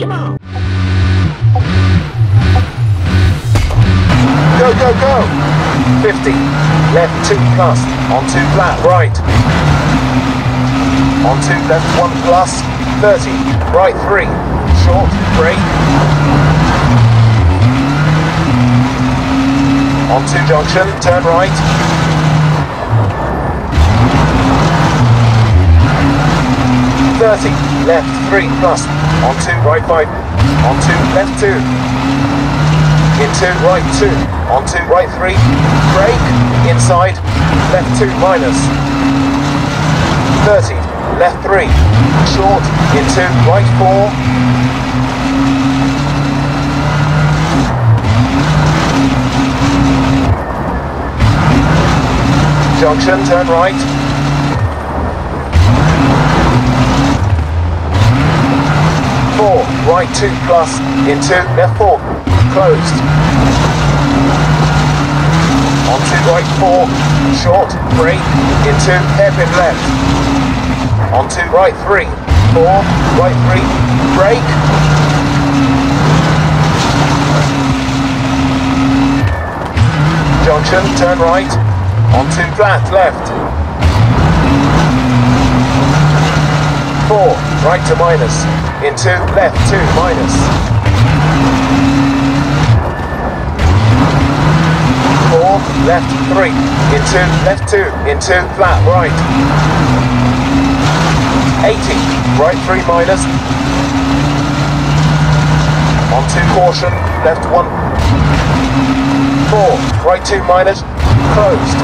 Come on. Go, go, go. 50. Left 2 plus. On 2 flat. Right. On 2 left 1 plus. 30. Right 3. Short. Brake. On 2 junction. Turn right. Thirty left three plus, on two right five, on two left two, into right two, on two right three, brake, inside, left two minus. Thirty, left three, short, into right four, junction, turn right. Four, right two plus, into left four, closed. Onto right four, short, brake, into hairpin left. Onto right three, four, right three, brake. Junction, turn right, onto flat left. Four, right two minus, into left two minus. Four, left three, into left two, into flat right. 80, right three minus. On two, caution, left one. Four, right two minus, closed.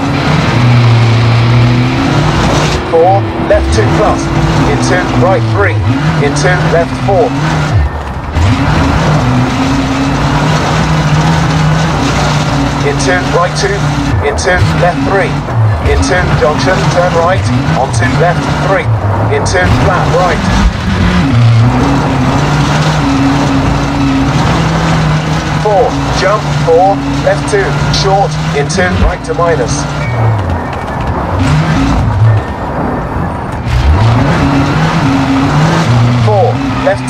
Four, left two plus, into right three, In into left four. In Into right two, In into left three, In into junction, turn right, onto left three, In into flat right. Four, jump, four, left two, short, In into right two minus.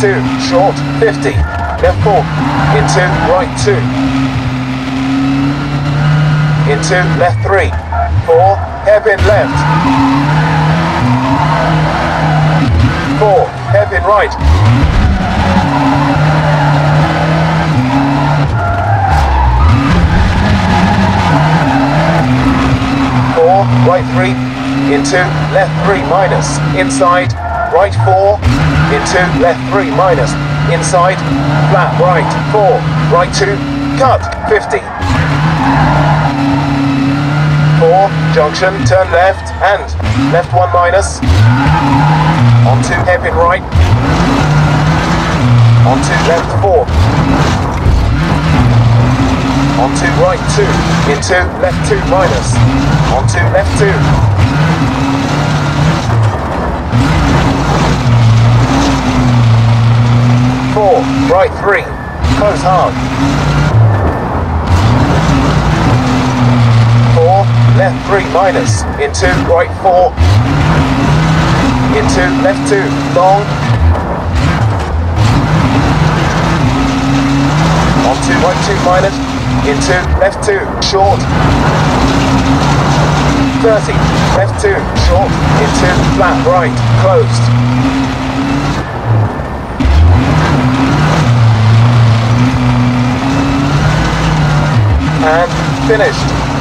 Two, short, 50, left four, into right two, into left three, four, hairpin left, four, hairpin right, four, right three, into left three minus, inside, right four, into left three minus, inside, flat right, four, right two, cut, 50. Four, junction, turn left, and left one minus, onto hairpin right, on two, left four, on two, right two, into left two minus, on two, left two. Four, three, close hard. Four, left three minus, into right four, into left two, long, onto right two minus, into left two, short. 30, left two, short, into flat right, closed. And finished.